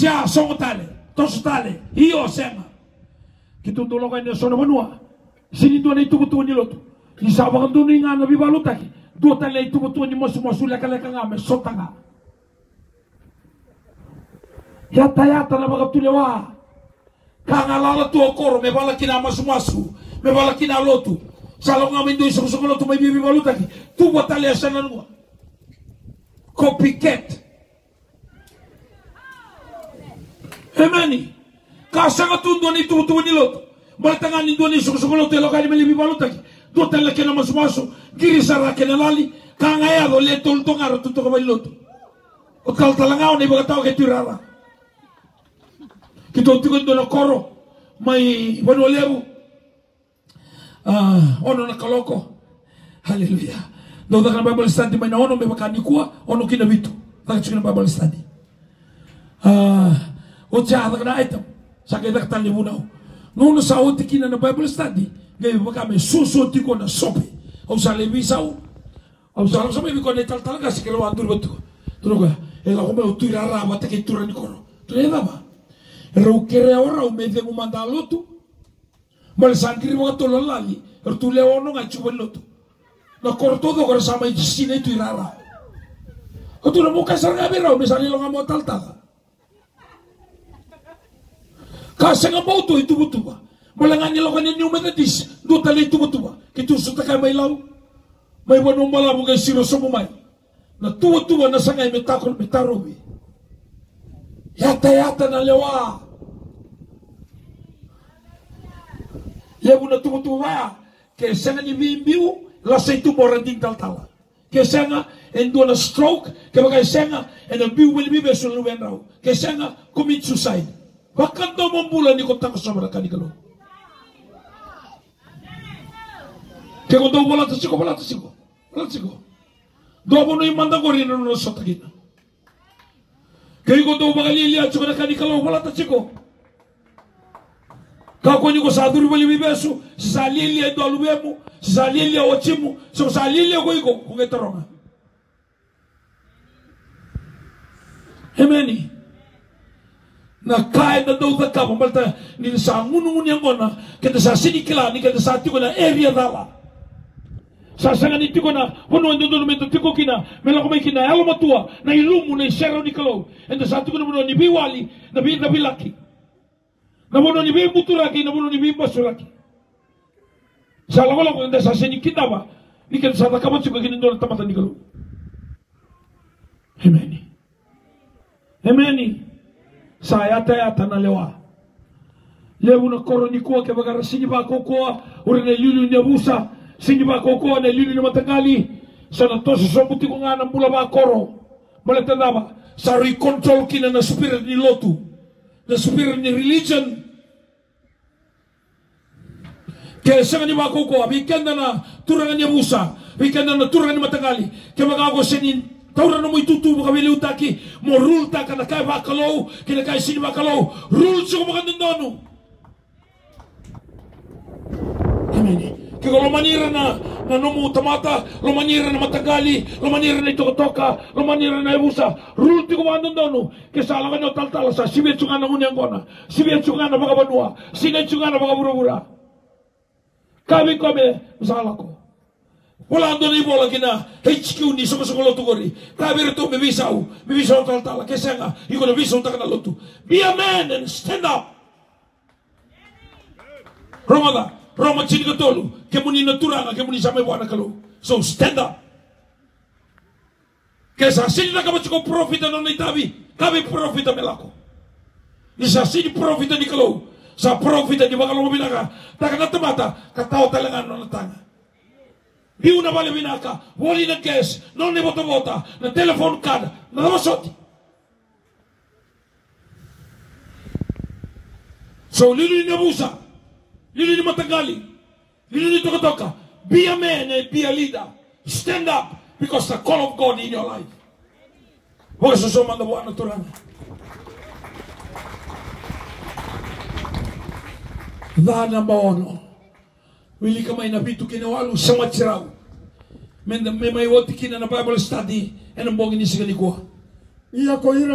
tia songo tale toso tale hiyo sema kitunduloko ene sona manua sinindona itukutuani lotu. Isavakandunu ingana vivalutaki duotale itukutuani mosimosu lekalekangame sotaga yatayata na vakatulewa kangalala tuokoro me valakina masumasu me valakina lotu. Salongama indu isokosokolotuma ivivivalutaki tuvuatale asananua copycat. Baltanga ni do ni suku suku lot lo kali meli bibalu taki. Do tele kena masu. Giri sara kena lali. Kanga ya do le tol to ngaro tu to ka lot. O tal talanga ni boga taw ke tirara. Kito koro. Mai bono lebu. Ah, ono na kaloko. Haleluya. Do da kan Bible study mai na ono me bakani kuwa ono kina vitu. Tak chukina Bible study. Ah, da na item. Sake da tali munau. Nono sa o tikina na Bible study. Gai baka me susu tiko na sope. Au sa le bisau. Au sa la sope ko ne tal tal ga sikelo andur betu. Turuga. E la come o tuira ra ba te tura ni kono. Tu e dava. E ro kere ora o me de mo manda lotu. Mal sangri mo to lali. Er tu le ono ga chuba lotu. Na korto do sama i sine tuira ra. O tu no mo kasar ga bera o me sali lo ga mo tal tal. Kasi nga mau tu itu betul ba. Malangan nila kanya ni umetadis. Do tali itu betul ba. Kitu suta kay may law. May wanong malabu kay siro sa mumay. Na tuwa-tuwa na sangay may takol may tarobi. Yata-yata na lewa. Lewu na tuwa-tuwa. Kaya sanga ni bimbiu. Lasa itu morang ding tal-tala. Kaya sanga na stroke. Kaya bagay sanga biu wili bibe suluwen raw. Kaya sanga commit suicide. Bahkan do ni kota kasama kani kalau. Kaya do bola tasiko bola tasiko. Bola tasiko. Do bono imanda gori no no kita. Kaya ko do bagali chuko kani kalau bola tasiko. Kau kau ni ko saduri bali bibesu, sa lilia do alubemu, sa lilia ochimu, so sa lilia ko iko ko ngetaronga. Hemeni na kai na do ta ka malta ni sa yang ona ke sa sini kila ni ke sa tiko na area dala sa sanga ni tiko na hono ndo do mento tiko kina ko mai kina alo matua na ilumu na shero ni kalo ndo sa tiko na ni biwali na bi na bilaki na bono ni bi muturaki na bono ni bi basuraki sa la ko ndo sa sini kita ba ni ke sa ta tiko kina ndo tamata ni kalo Hemeni. Hemeni sa yata yata na lewa lewu na koro ni kuwa ke bagara sinyi ba kokoa ure na lulu ni abusa sinyi ba kokoa na lulu ni matangali. Sa na toso so buti ko nga na mula ba koro. Mala tanda ba sa control kina na spirit ni lotu. Na spirit ni religion. Ke sanga ni ba kokoa bikenda na turanga ni abusa bikenda na turanga ni matangali. Ke magago senin Taura no mo itutu mo kabili utaki mo rule ta kana kai bakalo kina kai sini bakalo rule so mo kandono Amen. Ke lo manira na na nomu tamata, lo manira na matagali, lo manira na itokotoka, lo manira na ibusa. Rule ti ko kandono ke sala kanyo tal sa sibe chunga na unyang gona. Sibe chunga na baka banua, sine chunga na baka bura-bura. Kami kome masala ko. Wala ando ni bola kina HQ ni soko soko lotu gori. Kabir to me bisau, me bisau tal tal kesenga. Iko na bisau takana lotu. Be a man and stand up. Roma da, Roma chini katolu. Kemuni naturanga, kemuni same buana kalu. So stand up. Kesa sini na kama chiko profita no ni tabi. Profita melako. Isa sini profita ni kalu. Sa profita di bakalo binaka. Takana temata katao talangan no natanga. Hiu na vale vinaka, wali na gas, non ne bota bota, na telefon card, na dama soti. So lili ni abusa, lili ni matagali, lili ni toka. Be a man and be a leader. Stand up because the call of God in your life. Sa soma na buwan na maono. Wili ka may nabitu kinawalu sa matsiraw. May may wote kina na Bible study. Anong bongin ni sigaligwa. iya ko ira